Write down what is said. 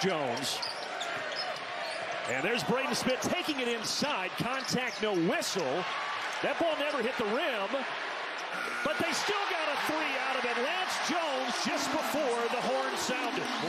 Jones. And there's Braden Smith taking it inside. Contact, no whistle. That ball never hit the rim. But they still got a three out of it. Lance Jones just before the horn sounded.